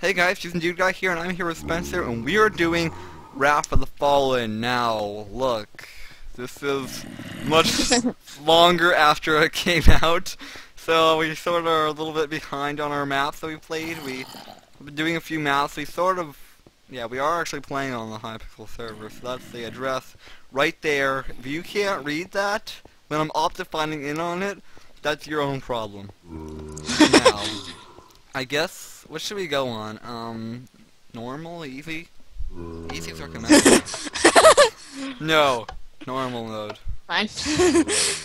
Hey guys, Jason Dude Guy here, and I'm here with Spencer, and we are doing Wrath of the Fallen now. Look, this is much longer after it came out, so we sort of are a little bit behind on our maps that we played. We've been doing a few maps. We sort of, yeah, we are actually playing on the Hypixel server, so that's the address right there. If you can't read that, when I'm optifying in on it, that's your own problem. now, I guess, what should we go on? Um, normal, easy? Easy's recommended. no, normal mode. Fine.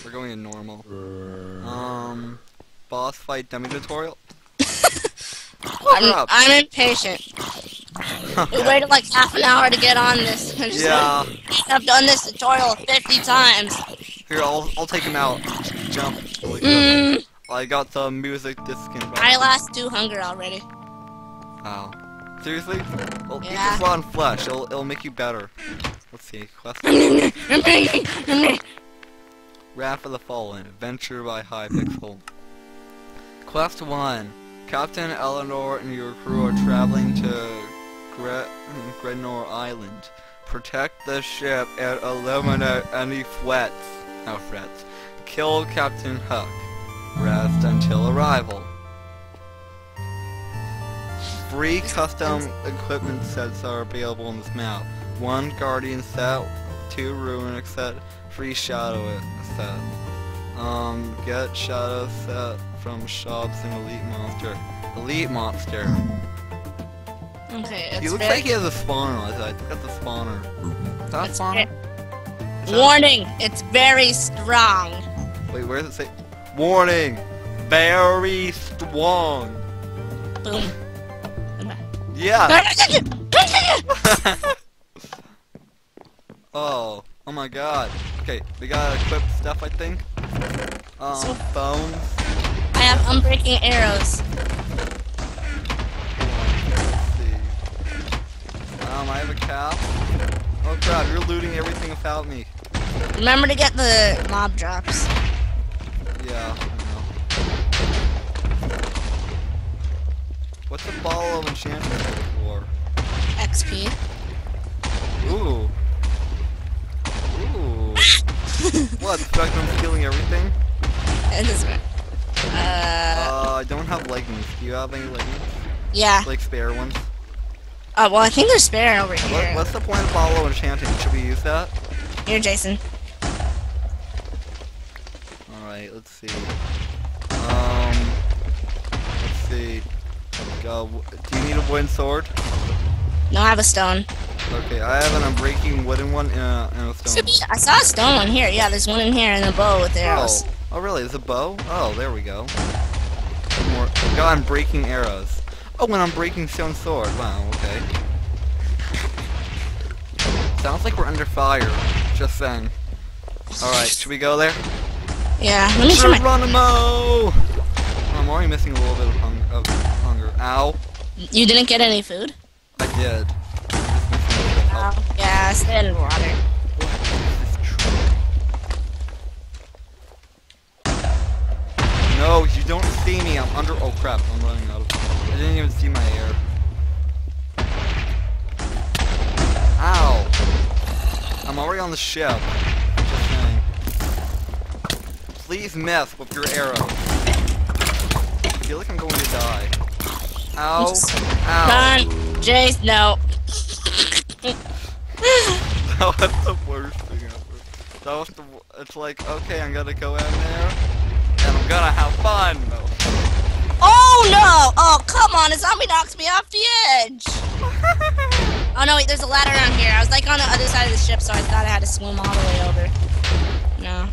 We're going in normal. Um, boss fight demo tutorial. I'm. I'm impatient. We waited like half an hour to get on this. I'm yeah. Like, I've done this tutorial 50 times. Here, I'll I'll take him out. Jump. Crap. Mm, I got the music discount. I last two hunger already. Wow. Seriously? Well, eat this raw and flesh. It'll it'll make you better. Let's see. Quest. Wrath of the Fallen, Adventure by Hypixel. Quest 1. Captain Eleanor and your crew are traveling to Gre Grenor Island. Protect the ship and eliminate any threats. No threats. Kill Captain Huck. Rest until arrival. Free custom equipment sets are available on this map. One Guardian set, two Runic set, free Shadow set. Um, get Shadow set from shops and Elite Monster. Elite Monster. Okay, he looks like he has a spawner. I think that's a spawner. Is that a spawner? ve- Is that- Warning, it's very strong. Wait, where does it say? Warning! Very strong! Boom. Yeah! oh, oh my god. Okay, we gotta equip stuff, I think. Um, So- bones. I have unbreaking arrows. Um, I have a cap. Oh crap, you're looting everything without me. Remember to get the mob drops. Yeah, I know. What's the ball of enchantment for? XP. Ooh. Ooh. what, the fact I'm stealing everything? It doesn't matter. Uh, Uh, I don't have leggings. Do you have any leggings? yeah. Like spare ones? Uh, well, I think there's spare over What, here. what's the point of follow enchanting? Should we use that? Here, Jason. Alright, let's see. Um, let's see. Go, do you need a wooden sword? No, I have a stone. Okay, I have an unbreaking wooden one and a, and a stone. I saw a stone one here. Yeah, there's one in here and a bow with arrows. Oh, oh really? There's a bow? Oh, there we go. More. God, I'm breaking arrows. Oh, and I'm breaking stone sword. Wow, okay. Sounds like we're under fire. Just saying. Alright, should we go there? Yeah, let me try my... Geronimo! Oh, I'm already missing a little bit of, hung of hunger. Ow. You didn't get any food? I did. Just missing a little bit of health. Oh, yeah, stay in water. This is true. No, you don't see me. I'm under. Oh crap! I'm running out of. I didn't even see my air. Ow! I'm already on the ship. Please miss with your arrows. I feel like I'm going to die. Ow! Just- Ow! Run! Jace, no. That was the worst thing ever. That was the. It's like, okay, I'm gonna go in there, and I'm gonna have fun. though. Oh, no! Oh, come on, a zombie knocks me off the edge! oh, no, wait, there's a ladder around here. I was, like, on the other side of the ship, so I thought I had to swim all the way over. No.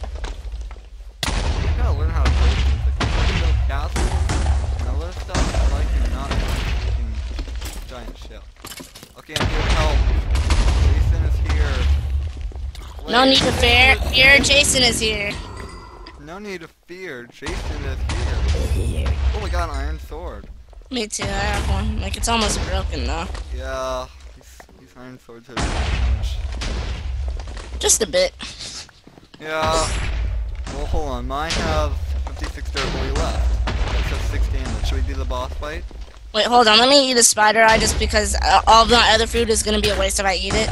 You gotta learn how to build things. Like, you can build castles and other stuff. I like you not making giant ship. Okay, here to help. Jason is here. No need to fear. Fear, Jason is here. No need to fear. Jason is here. Oh, we got an iron sword. Me too, I have one. Like, it's almost broken, though. Yeah, these, these iron swords have damage. Just a bit. Yeah. Well, hold on. Mine have 56 durability left. Says 6 damage. Should we do the boss fight? Wait, hold on. Let me eat a spider eye just because uh, all the other food is gonna be a waste if I eat it.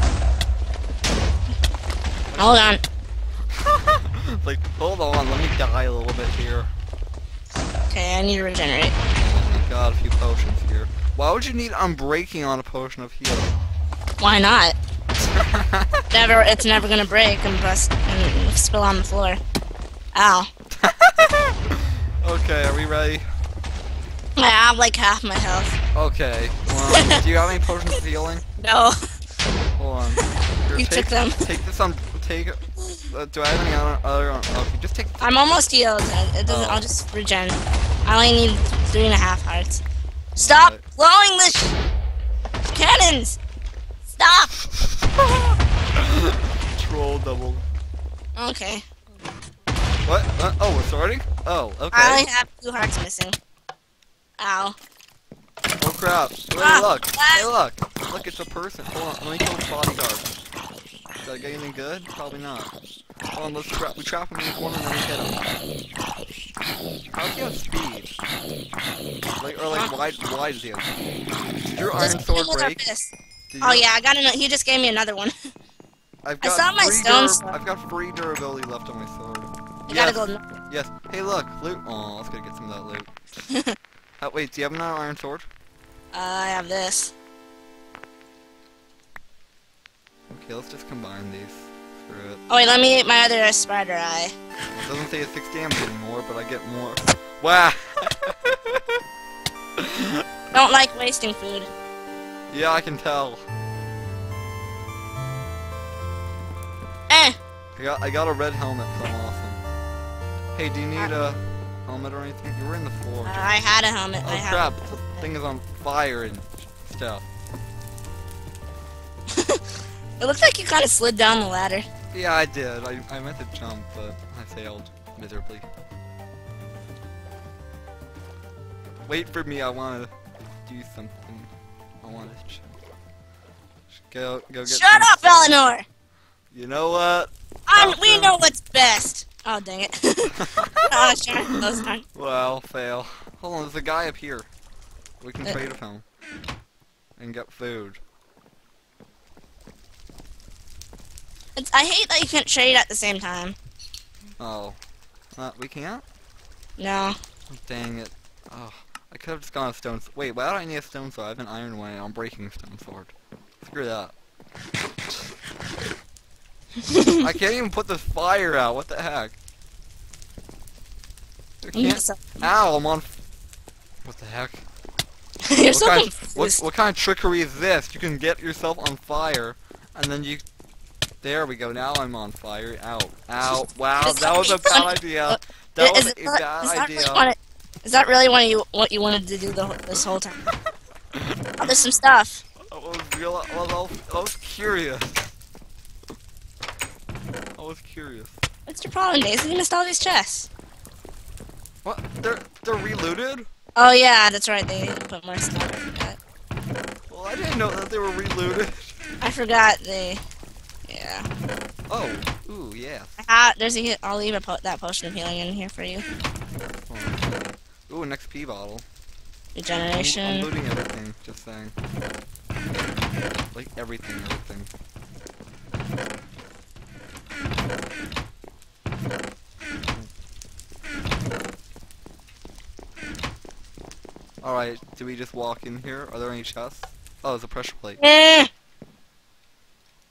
Hold on. like, hold on, let me die a little bit here. Okay, I need to regenerate. Oh my a few potions here. Why would you need unbreaking on a potion of healing? Why not? Never. It's never gonna break and bust and spill on the floor. Ow. okay, are we ready? I have like half my health. Okay. Well, do you have any potions of healing? No. Hold on. Here, You take, took them. Take this on. Take. Uh, do I have any other? other on, okay, just take. I'm almost healed. It doesn't. Oh. I'll just regen. I only need three and a half hearts. Stop Alright. blowing the sh cannons. Stop. Troll double. Okay. What? Uh, oh, we're starting? Oh, okay. I only have two hearts missing. Ow. Oh crap. Hey, Ah, look. Hey, look. Look, it's a person. Hold on. Let me kill the bodyguard. Did I get anything good? Probably not. Hold on, let's trap. We trap him in the corner and then we hit him. How does he have speed? Like, or like, why, why does he have speed? Did your iron sword break? Oh yeah, I got another. He just gave me another one. I've I saw my stone. I've got free durability left on my sword. You yes, gotta go. yes. Hey, look, loot. Oh, let's go get some of that loot. uh, wait, do you have another iron sword? Uh, I have this. Okay, let's just combine these. Screw it. Oh wait, let me eat my other spider eye. It doesn't say it's 6 damage anymore, but I get more. Wow! Don't like wasting food. yeah, I can tell. Eh. I got I got a red helmet, so I'm awesome. Hey, do you need a helmet or anything? You were in the floor. Uh, I had a helmet. oh I crap, the thing is on fire and stuff. It looks like you kind of slid down the ladder. Yeah, I did. I, I meant to jump, but I failed miserably. Wait for me, I want to do something. I want to go go get Shut up, stuff. Eleanor. You know what? Um, we know what's best. Oh dang it. oh sure, those aren't. Well, fail. Hold on, there's a guy up here. We can Uh. trade with him. And get food. It's, I hate that you can't trade at the same time. Oh. Uh, we can't? No. Dang it. Oh. I could have just gone a stone s- Wait, why don't I need a stone sword? I have an iron one and I'm breaking a stone sword. Screw that. I can't even put the fire out. What the heck? I can't. Ow, I'm on. What the heck? you're what, so kind, confused. what, what kind of trickery is this? You can get yourself on fire, and then you... There we go, now I'm on fire. Ow. Ow. Wow, that was a bad idea. Uh, that is, was a is bad that idea. Really what that really what you what you wanted to do the, this whole time? Oh, there's some stuff. I was real. I was, I was curious. I was curious. What's your problem, Daisy? You missed all these chests. What? They're they're reloaded? Oh yeah, that's right. They put more stuff. I forgot. Well, I didn't know that they were reloaded. I forgot they. Yeah. Oh, ooh, yeah. Ha there's a. I'll leave a po that potion of healing in here for you. Ooh, an XP bottle. I'm, I'm Regeneration. looting everything. Just saying. Like everything, everything. Alright, do we just walk in here? Are there any chests? Oh, there's a pressure plate. Eh.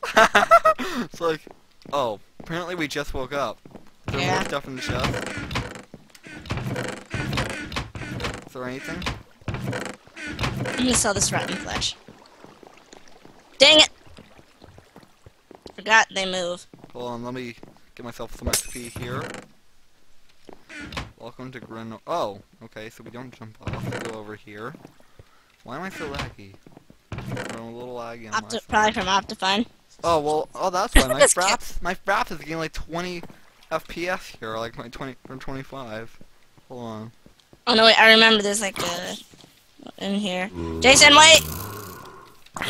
it's like, oh, apparently we just woke up. Is there Yeah. more stuff in the chest? Is there anything? I'm gonna sell this rotten flesh. Dang it! Forgot they move. Hold on, let me get myself some XP here. Welcome to Grin. Oh, okay, so we don't jump off. We go over here. Why am I so laggy? I'm a little laggy on Opti- probably from Optifine. Oh well, oh that's why my fraps, my fraps is getting like 20 FPS here, like my 20 or 25. Hold on. Oh no, wait, I remember there's like a in here. Jason, wait!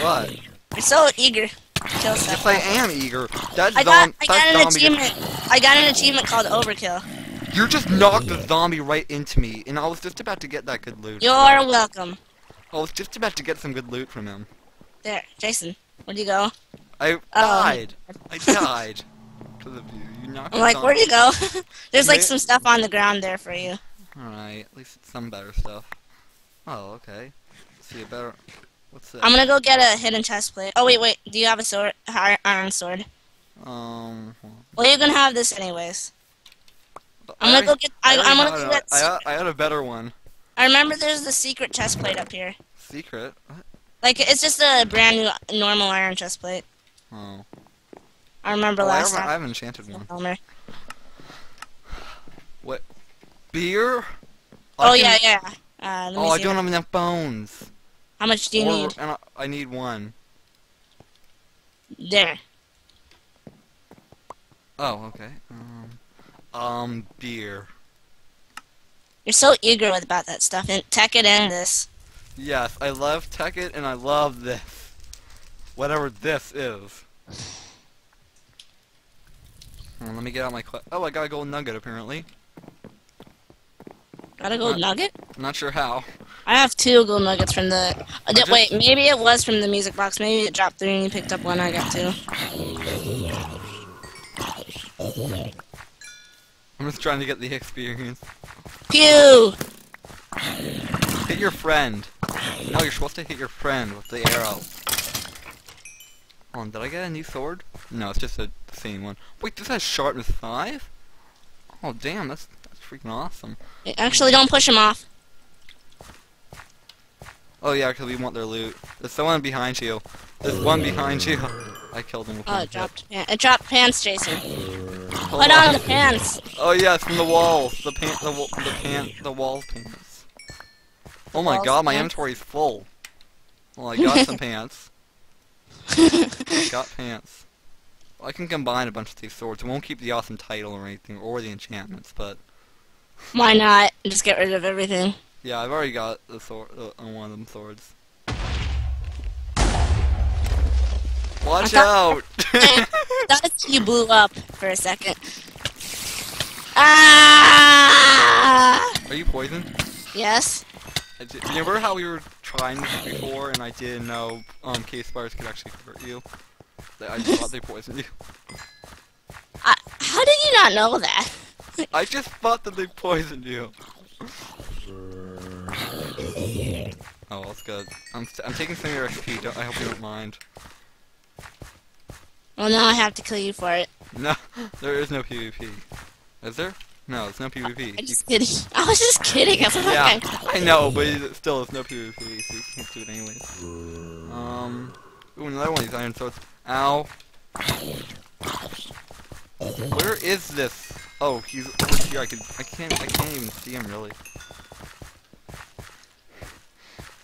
What? You're so eager kill Yes. I am eager. I got, I got an achievement. I got an achievement called Overkill. You just knocked the zombie right into me, and I was just about to get that good loot. You're welcome. I was just about to get some good loot from him. There, Jason. Where'd you go? I Oh. died. I died. Because of you. You knocked I'm like, where'd you go? There's like some stuff on the ground there for you. Alright, at least it's some better stuff. Oh, okay. Let's see a better. What's this? I'm gonna go get a hidden chest plate. Oh wait, wait. Do you have a sword? Iron sword. Um. Well, you're gonna have this anyways. I'm gonna go get. I, already I'm gonna go get. I, had- I had a better one. I remember there's the secret chest plate up here. Secret? What? Like it's just a brand new normal iron chest plate. Oh. I remember Oh, I, last time. I've an enchanted one. Elmer. Beer? I Oh can- yeah, yeah. Uh, let me Oh, I don't what- have enough bones. How much do you Or- need? And I, I need one. There. Oh, okay. Um, um, beer. You're so eager about that stuff. And Tekkit in this. Yes, I love Tekkit and I love this. Whatever this is. Hmm, let me get out my Oh, I got a gold nugget apparently. Got a gold Uh, nugget? I'm not sure how. I have two gold nuggets from the. Uh, just- Wait, maybe it was from the music box. Maybe it dropped three and you picked up one. I got two. I'm just trying to get the experience. Pew! Hit your friend. No, you're supposed to hit your friend with the arrow. Hold on, did I get a new sword? No, it's just a the same one. Wait, this has sharpness 5? Oh, damn, that's, that's freaking awesome. Actually, don't push him off. Oh yeah, because we want their loot. There's someone behind you. There's one behind you. I killed him with Oh, it dropped. pan- It dropped pants, Jason. Put on the pants. Oh yeah, from the wall. The pant, the, wa- the pant, the wall pants. Oh my god, my pants? inventory's full. Well, I got some pants. I got pants. I can combine a bunch of these swords. It won't keep the awesome title or anything, or the enchantments, but Why not? Just get rid of everything. yeah, I've already got the sword uh, on one of them swords. Watch thought- out! Thought you blew up for a second. Ah! Are you poisoned? Yes. I di- remember how we were trying this before and I didn't know um case spiders could actually hurt you? I just thought they poisoned you. I, how did you not know that? I just thought that they poisoned you. Oh, that's good. I'm st I'm taking some of your XP. Don't, I hope you don't mind. Well, now I have to kill you for it. No, there is no PvP. Is there? No, it's no PvP. I'm just kidding. I was just kidding. I was like, yeah, okay. I know, but still it's no PvP, so you can't do it anyways. Um, ooh, another one of these iron swords. Ow. Where is this? Oh, he's over here. I could, I can't, I can't even see him really.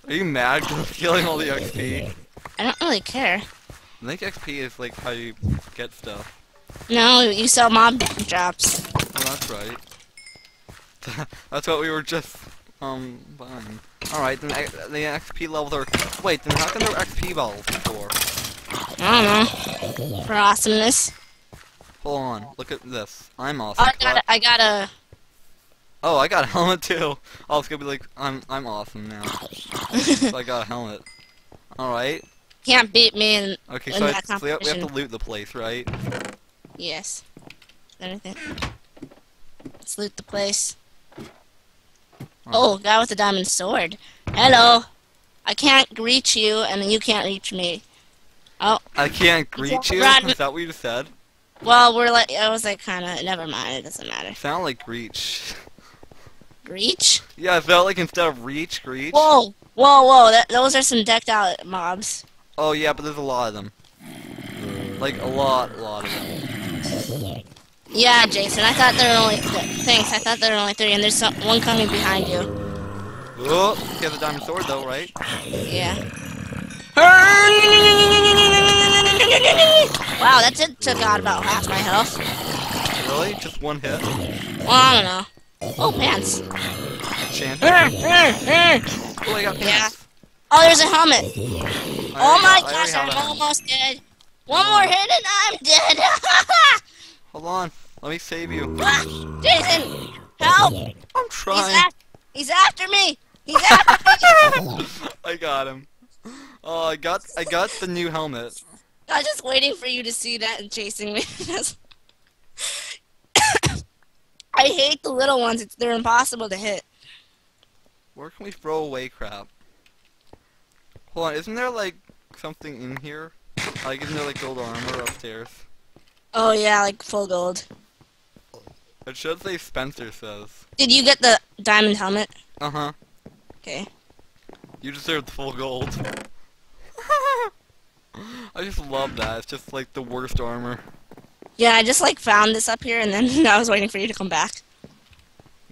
Are you mad because I'm stealing all the XP? I don't really care. I think XP is like how you get stuff. No, you sell mob drops. Oh, that's right. that's what we were just um buying. All right, then the XP levels are. Wait, then how come there were XP levels before? I don't know. For awesomeness. Hold on, look at this. I'm Oh, awesome. I got a, I got a. Oh, I got a helmet too. I was gonna be like, I'm I'm awesome now. so I got a helmet. All right. Can't beat me in. Okay, In so, I, that so we have to loot the place, right? Yes. Anything. Let's loot the place. Oh, guy with a diamond sword. Hello. I can't reach you, and you can't reach me. Oh, I can't greet you. Run. Is that what you just said? well, we're like, I was like, kind of, never mind, it doesn't matter. Sound like reach. Reach? Yeah, I felt like instead of reach, reach. Whoa, whoa, whoa, that, those are some decked out mobs. Oh yeah, but there's a lot of them. Like a lot, a lot of them. Yeah, Jason, I thought there were only, th- thanks, I thought there were only three, and there's some, one coming behind you. Oh, you has a diamond sword though, right? Yeah. Wow, that did took out about half my health. Really? Just one hit? Well, I don't know. Oh, pants. Enchanted? Oh, Oh, I got Yeah. Pants. there's a helmet. I Oh my got- I gosh, I'm a helmet. almost dead. One more hit and I'm dead. Hold on. Let me save you. Ah, Jason, help! I'm He's, trying. af- he's after me. He's after me. I got him. Oh, I got I got the new helmet. I was just waiting for you to see that and chasing me. I hate the little ones. It's, they're impossible to hit. Where can we throw away crap? Hold on, isn't there like something in here? Like, isn't there like gold armor upstairs? Oh yeah, like full gold. It should say Spencer says. Did you get the diamond helmet? Uh huh. Okay. You deserve the full gold. I just love that. It's just like the worst armor. Yeah, I just like found this up here and then I was waiting for you to come back.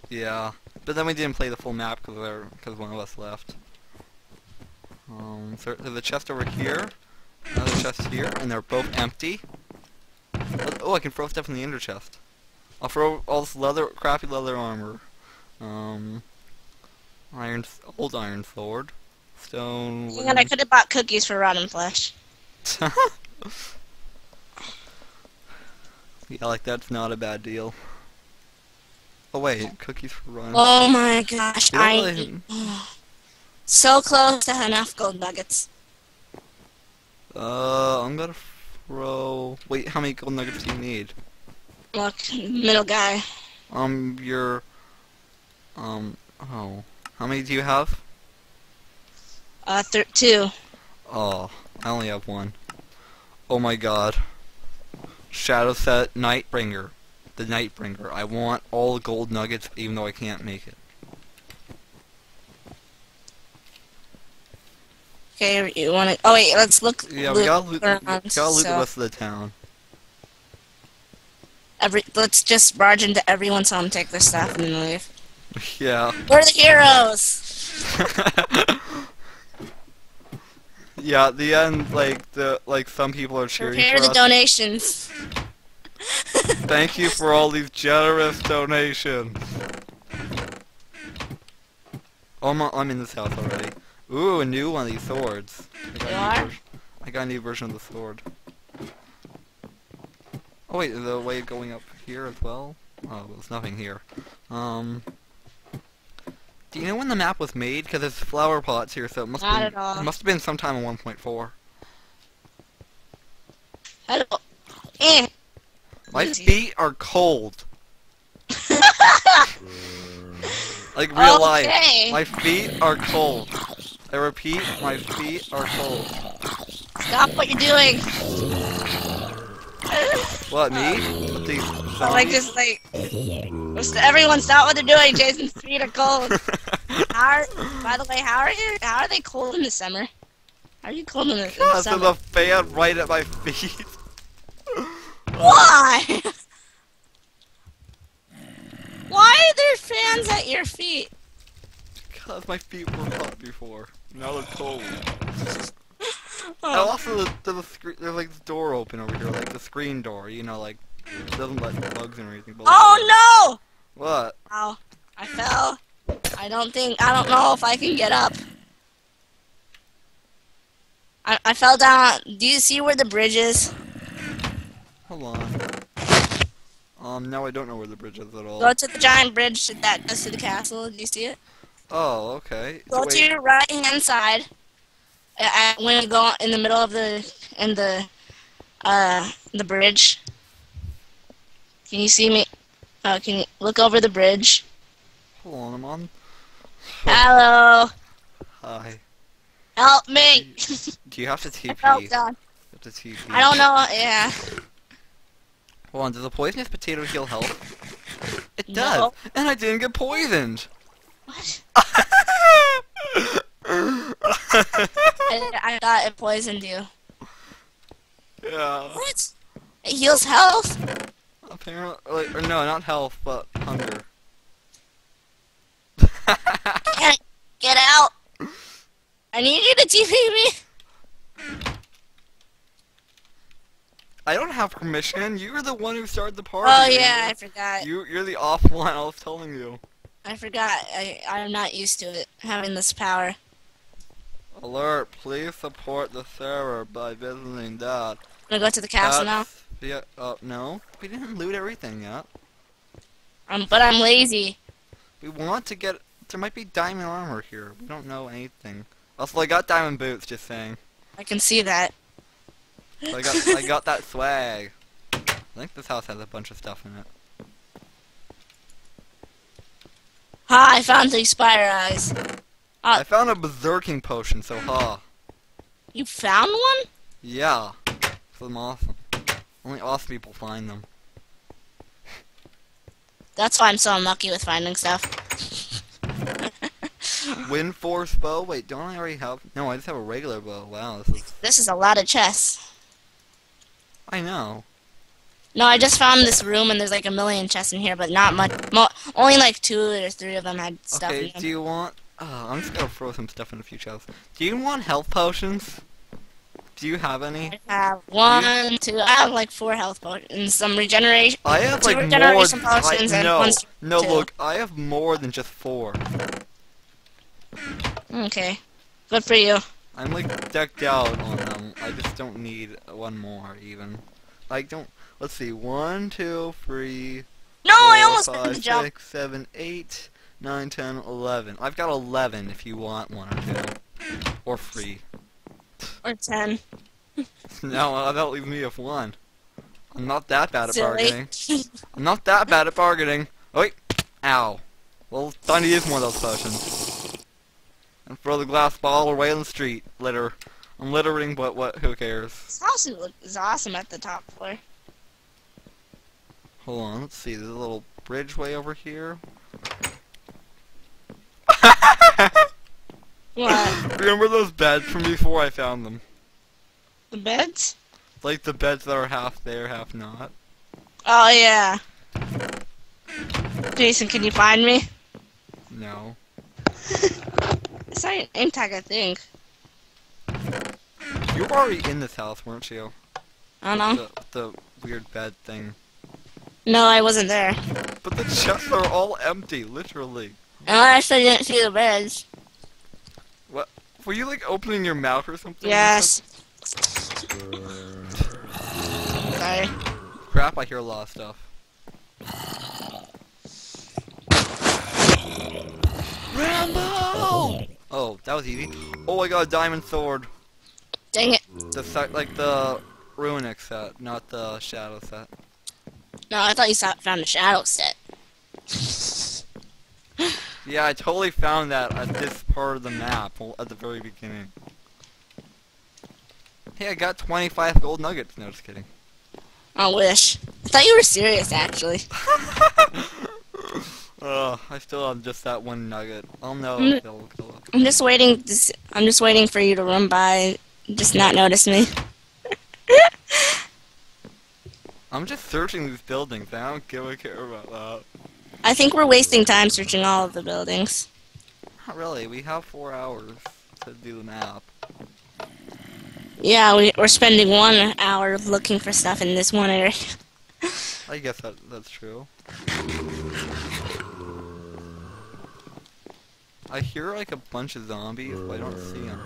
Yeah, but then we didn't play the full map because because one of us left. Um, so there's a chest over here, another chest here, and they're both empty. Oh, I can throw stuff in the ender chest. I'll throw all this leather, crappy leather armor. Um, iron, old iron sword, stone. Hang on, I could have bought cookies for rotten flesh. yeah, like that's not a bad deal. Oh wait, cookies for run. Oh my gosh, I really- so close to enough gold nuggets. Uh, I'm gonna throw. Wait, how many gold nuggets do you need? Look, middle guy. Um, your. Um. Oh, how many do you have? Uh, two. Oh, I only have one. Oh my god. Shadow set Nightbringer. The Nightbringer. I want all the gold nuggets even though I can't make it. Okay, you want to? Oh wait, let's look. Yeah, we gotta loot, we around, gotta loot so the rest of the town. Every, let's just barge into everyone's home, take their stuff, and then leave. yeah. We're the heroes. yeah, at the end, like the like some people are cheering Prepare for the us. donations. Thank you for all these generous donations. Oh, I'm, I'm in this house already. Ooh, a new one of these swords. I got, You a are? new vers- I got a new version of the sword. Oh wait, the way going up here as well? Oh, there's nothing here. Um, do you know when the map was made? Because there's flower pots here, so it must Not have. It must have been sometime in 1.4. Hello. Eh. My feet are cold. like real life. My feet are cold. I repeat, my feet are cold. Stop what you're doing. What, me? What, these like just like just everyone stop what they're doing. Jason's feet are cold. How are, by the way, how are you? How are they cold in the summer? How are you cold in the, in the Because there's summer? a fan right at my feet. Why? Why are there fans at your feet? Because my feet were hot before. Now they're cold. And Oh, also, the, the, the screen, there's like this door open over here, like the screen door, you know, like, it doesn't let bugs in or anything. But oh no! What? Ow. I fell. I don't think, I don't know if I can get up. I, I fell down. Do you see where the bridge is? Hold on. Um, now I don't know where the bridge is at all. Go to the giant bridge that goes to the castle. Do you see it? Oh, okay. Go Wait, to your right hand side. uh, uh, when you go in the middle of the in the uh the bridge. Can you see me? Uh, can you look over the bridge? hold on, I'm on. Hello, Hi. help me! Do you have to TP? fell You have to TP. I don't know. Yeah. Hold on, does the poisonous potato heal health? It No. does! And I didn't get poisoned! What? I, I thought it poisoned you. yeah. What? It heals health. Apparently, like, or no, not health, but hunger. Can't get out. I need you to TP me. I don't have permission. You were the one who started the party. Oh yeah, I forgot. You, you're the off one. I was telling you. I forgot. I I'm not used to it having this power. Alert! Please support the server by visiting that. I'm gonna go to the castle now. That's- Yeah. Uh, no, we didn't loot everything yet. Um, but I'm lazy. We want to get There might be diamond armor here. We don't know anything. Also, I got diamond boots. Just saying. I can see that. So I got I got that swag. I think this house has a bunch of stuff in it. Ha! I found three spider eyes. Uh, I found a berserking potion, so ha. You found one? Yeah. So I'm awesome. Only awesome people find them. That's why I'm so unlucky with finding stuff. Wind force bow? Wait, don't I already have No, I just have a regular bow. Wow, this is This is a lot of chests. I know. No, I just found this room and there's like a million chests in here, but not much. Mo only like two or three of them had stuff Okay, do you want uh, I'm just gonna throw some stuff in a few chests. Do you want health potions? Do you have any? I have one, two. I have like four health potions, some regeneration. I have Two like more. regeneration I, potions and no, one no. two. Look, I have more than just four. Okay, good for you. I'm like decked out on them. I just don't need one more even. I don't. Let's see. One, two, three, No, I almost five, the jump. six, seven, eight, nine, ten, eleven. I've got eleven if you want one or two, or three. Or ten. no, uh, that leaves me with one. I'm not that bad at Silly. bargaining. I'm not that bad at bargaining. Oh, wait. Ow. Well, time to use one of those potions. And throw the glass ball away in the street. Litter. I'm littering, but what? Who cares? this house is awesome at the top floor. Hold on. Let's see. There's a little bridge way over here. What? Remember those beds from before I found them? the beds? Like the beds that are half there, half not. Oh yeah. Jason, can you find me? No. It's not an name tag, I think. You were already in this house, weren't you? I don't know. The, the weird bed thing. No, I wasn't there. But the chests are all empty, literally. And I actually didn't see the beds. What? Were you like opening your mouth or something? Yes. Sorry. Crap, I hear a lot of stuff. Rambo! Oh, that was easy. Oh, I got a diamond sword. Dang it. The set, like the runic set, not the shadow set. No, I thought you saw, found a shadow set. Yeah, I totally found that at this part of the map at the very beginning. Hey, I got 25 gold nuggets. No, just kidding. I wish. I thought you were serious, actually. Ugh, uh, I still have just that one nugget. I'll know if they'll kill it. I'm just waiting. I'm just waiting for you to run by, just not notice me. I'm just searching these buildings. I don't give a care about that. I think we're wasting time searching all of the buildings. Not really. We have four hours to do the map. Yeah, we, we're spending one hour looking for stuff in this one area. I guess that that's true. I hear like a bunch of zombies, but I don't see them.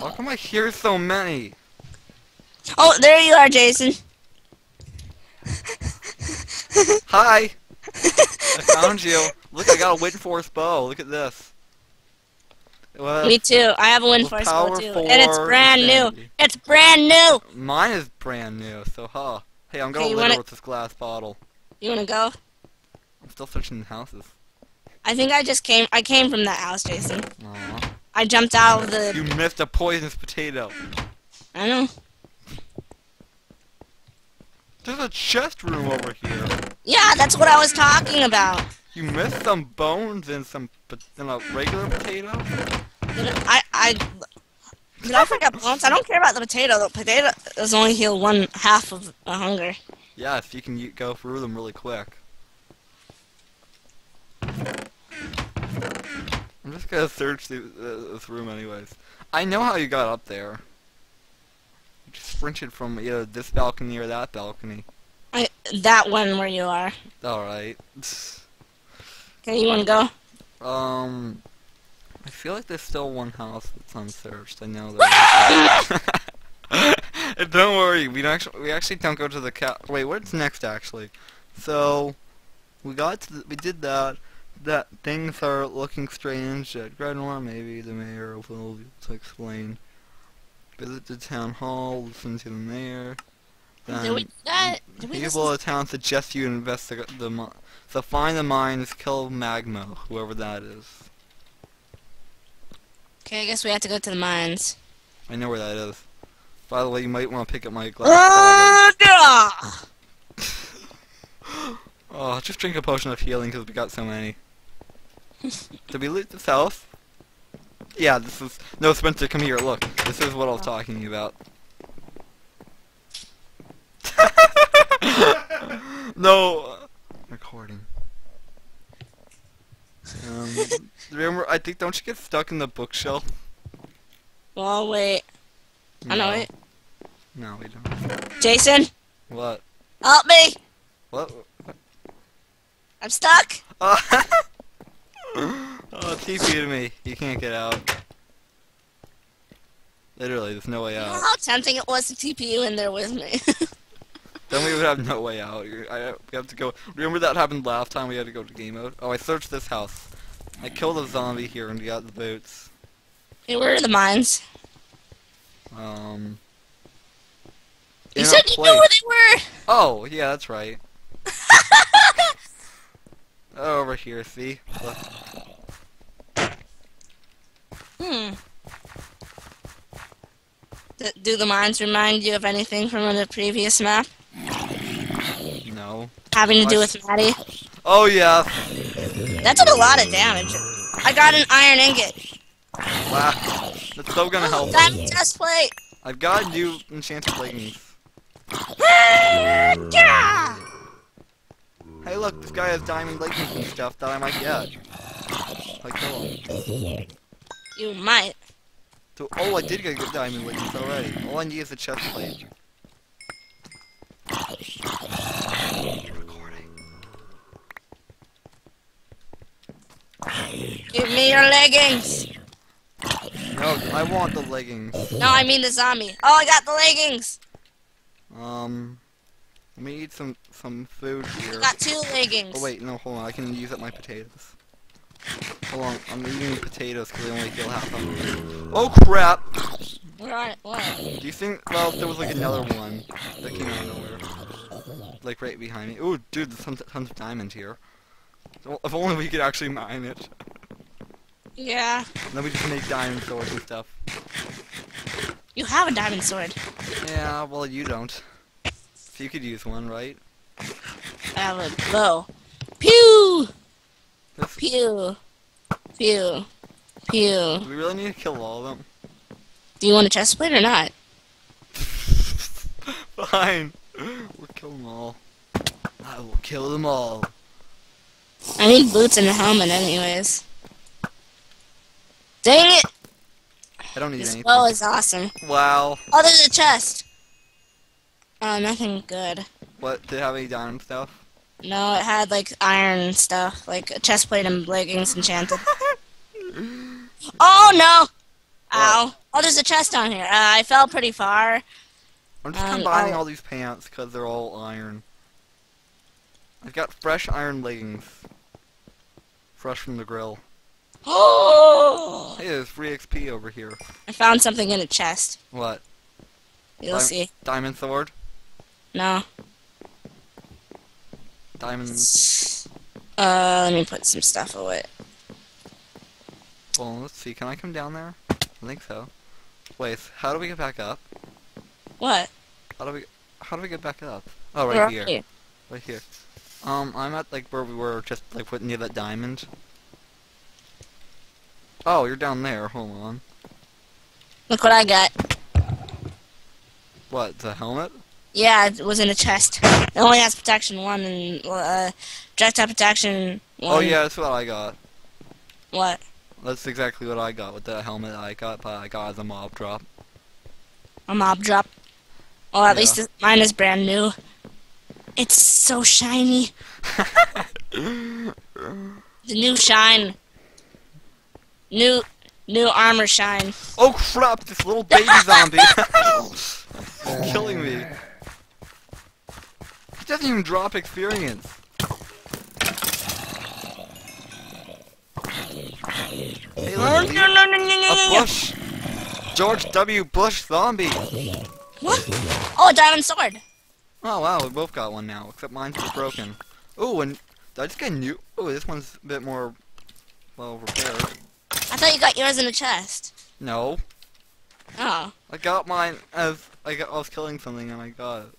How come I hear so many? Oh, there you are, Jason. Hi! I found you. Look, I got a wind force bow. Look at this. Well, Me too. I have a wind with force power bow too, and it's brand new. It's brand new. Mine is brand new, so huh. Hey, I'm gonna litter wanna- with this glass bottle. You wanna go? I'm still searching the houses. I think I just came. I came from that house, Jason. Aw. I jumped out of the. You missed a poisonous potato. I know. There's a chest room over here. Yeah, that's what I was talking about. You missed some bones and some and a regular potato. Did I? I. Did I forget bones? I don't care about the potato. The potato does only heal one half of a hunger. Yeah, if you can go through them really quick. I'm just gonna search the, uh, this room anyways. I know how you got up there. Sprinted from either this balcony or that balcony. I, that one where you are. Alright. Okay, you wanna go? Um, I feel like there's still one house that's unsearched. I know that. don't worry, we don't actually we actually don't go to the cat. Wait, what's next actually? So we got to the, we did that. that things are looking strange at Grenmore. Maybe the mayor will be able to explain. Visit the town hall. Listen to the mayor. Did we do that? Did we People listen- of the town suggest you investigate the mi- so find the mines, kill Magma, whoever that is. Okay, I guess we have to go to the mines. I know where that is. By the way, you might want to pick up my glass bottle. Ah! Oh, just drink a potion of healing because we got so many. Did we loot the house? Yeah, this is... No, Spencer, come here, look. This is what I was talking about. no! uh, Recording. Um, remember, I think, don't you get stuck in the bookshelf? Well, wait. I know it. No, we don't. Jason, What? help me! What? I'm stuck! oh, TP to me. You can't get out. Literally, there's no way You know out. how tempting it was to TP you in there with me. Then we would have no way out. I, we have to go. Remember that happened last time we had to go to game mode? Oh, I searched this house. I killed a zombie here and got the boots. hey, where are the mines? Um. You said you knew where they were! Oh, yeah, that's right. Over here, see? Look. Hmm. D- do the mines remind you of anything from the previous map? No. Having to do with Maddie? Oh, yeah. That did a lot of damage. I got an iron ingot. Wow. That's so gonna help. Diamond chest plate! I've got new enchanted leggings. Hey, look, this guy has diamond leggings and stuff that I might get. Kill him. You might. So, oh, I did get good diamond leggings already. All I need is a chest plate. Give me your leggings! No, I want the leggings. No, I mean the zombie. Oh, I got the leggings! Um, let me eat some some food here. I got two leggings. Oh wait, no, hold on. I can use up my potatoes. Hold on, I'm eating potatoes because they only heal half of them. Oh, oh crap! Where What? Do you think? Well, there was like another one that came out of nowhere, like right behind me. Ooh, dude, there's tons, tons of diamond here. So, If only we could actually mine it. Yeah. then we just make diamond swords and stuff. You have a diamond sword. Yeah, well you don't. So you could use one, right? I have a bow. Pew! This, Pew! Pew! Pew. do we really need to kill all of them? Do you want a chest plate or not? Fine. We'll kill them all. I will kill them all. I need boots and a helmet anyways. Dang it! I don't need This anything. bow is awesome. Wow. Oh, there's a chest! Oh, nothing good. What? Did it have any diamond stuff? No, it had like iron stuff, like a chest plate and leggings enchanted. oh no! Ow! Oh, there's a chest on here. Uh, I fell pretty far. I'm just Um, combining oh. all these pants because they're all iron. I've got fresh iron leggings. Fresh from the grill. Oh! Hey, there's free XP over here. I found something in a chest. What? You'll Di- see. Diamond sword? No. Diamond. Uh, let me put some stuff away. Well, let's see. Can I come down there? I think so. Wait, how do we get back up? What? How do we? How do we get back up? Oh, right here. Right here. Um, I'm at like where we were, just like put near that diamond. Oh, you're down there. Hold on. Look what I got. What? The helmet? Yeah, it was in a chest. It only has protection one and uh, projectile protection one. Oh yeah, that's what I got. What? That's exactly what I got with the helmet I got, but I got as a mob drop. A mob drop. Well, at Yeah. least mine is brand new. It's so shiny. The new shine. New, new armor shine. Oh crap! This little baby zombie! Killing me. Doesn't even drop experience. Hey, Oh, look, a. Bush. George W. Bush zombie. What? Oh, a diamond sword. Oh wow, we both got one now, except mine's just broken. Ooh, and did I just get a new? Ooh, this one's a bit more well repaired. I thought you got yours in the chest. No, Oh. I got mine as I, got, I was killing something and I got it.